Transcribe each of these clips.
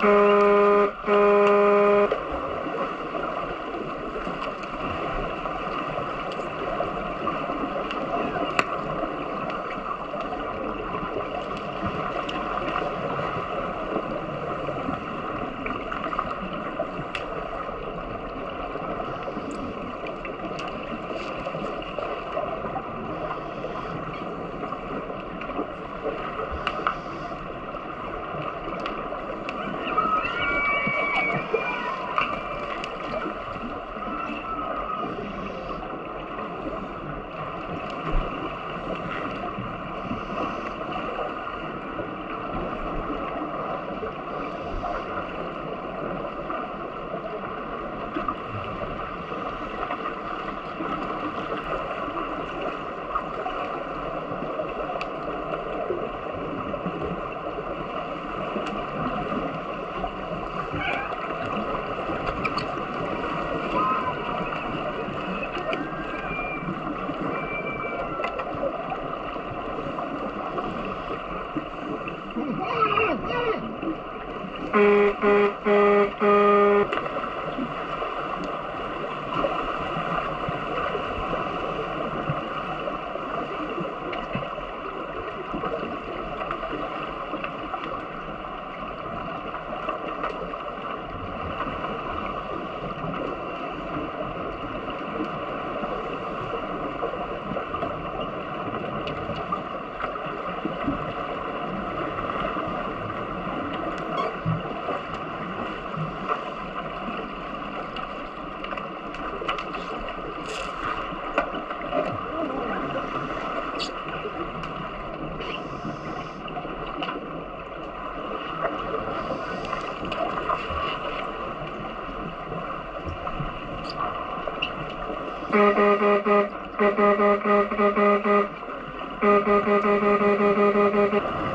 Thank you. Música Thank you.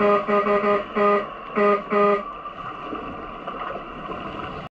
Thank you.